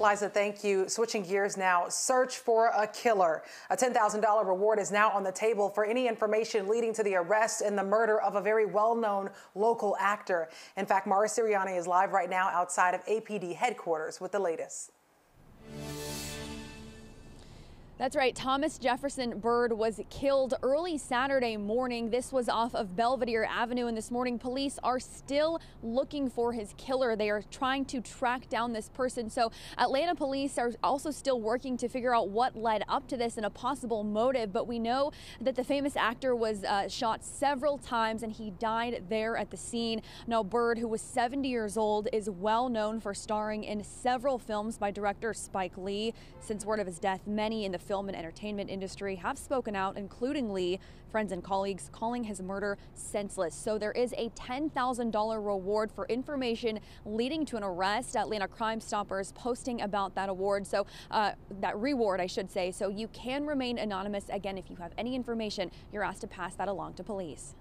Liza, thank you. Switching gears now, search for a killer. A $10,000 reward is now on the table for any information leading to the arrest and the murder of a very well known local actor. In fact, Mara Siriani is live right now outside of APD headquarters with the latest. That's right. Thomas Jefferson Byrd was killed early Saturday morning. This was off of Belvedere Avenue, and this morning police are still looking for his killer. They are trying to track down this person. So Atlanta police are also still working to figure out what led up to this and a possible motive. But we know that the famous actor was uh, shot several times and he died there at the scene. Now, Byrd, who was 70 years old, is well known for starring in several films by director Spike Lee. Since word of his death, many in the film and entertainment industry have spoken out, including Lee, friends and colleagues, calling his murder senseless. So there is a $10,000 reward for information leading to an arrest. Atlanta Crime Stoppers posting about that award. So uh, that reward, I should say. So you can remain anonymous. Again, if you have any information, you're asked to pass that along to police.